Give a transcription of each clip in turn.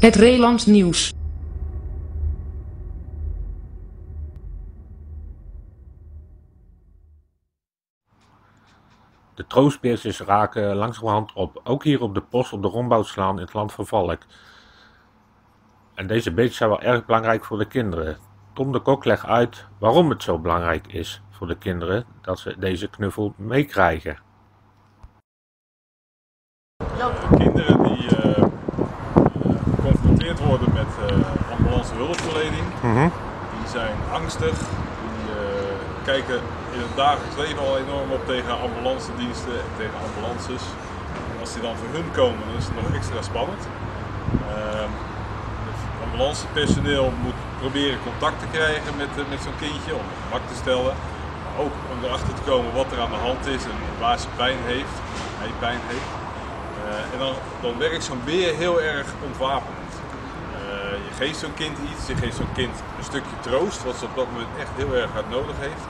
Het Reelands Nieuws. De troostbeestjes raken langzamerhand op, ook hier op de post op de Romboutslaan in het land van Valk. En deze beestjes zijn wel erg belangrijk voor de kinderen. Tom de Kok legt uit waarom het zo belangrijk is voor de kinderen dat ze deze knuffel meekrijgen. kinderen die eh, geconfronteerd worden met ambulance hulpverlening, die zijn angstig, die kijken in het dagelijks leven al enorm op tegen ambulance diensten en tegen ambulances. En als die dan voor hun komen, dan is het nog extra spannend. Uh, ambulancepersoneel moet proberen contact te krijgen met, met zo'n kindje om het gemak te stellen. Ook om erachter te komen wat er aan de hand is en waar ze pijn heeft, hij pijn heeft. Uh, en dan, dan werkt zo'n beer heel erg ontwapenend. Geeft zo'n kind iets, je geeft zo'n kind een stukje troost, wat ze op dat moment echt heel erg hard nodig heeft.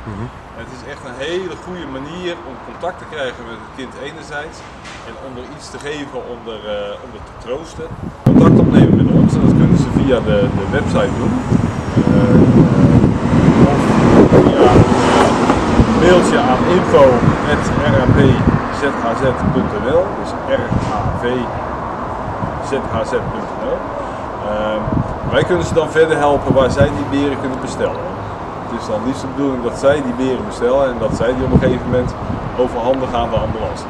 En het is echt een hele goede manier om contact te krijgen met het kind enerzijds en om er iets te geven om er, uh, om er te troosten. Contact opnemen met ons en dat kunnen ze via de, de website doen. of via een mailtje aan info.rapzhz.nl, dus ravzhz.nl. Uh, wij kunnen ze dan verder helpen waar zij die beren kunnen bestellen. Het is dan liefst de bedoeling dat zij die beren bestellen en dat zij die op een gegeven moment overhandigen aan de ambulance.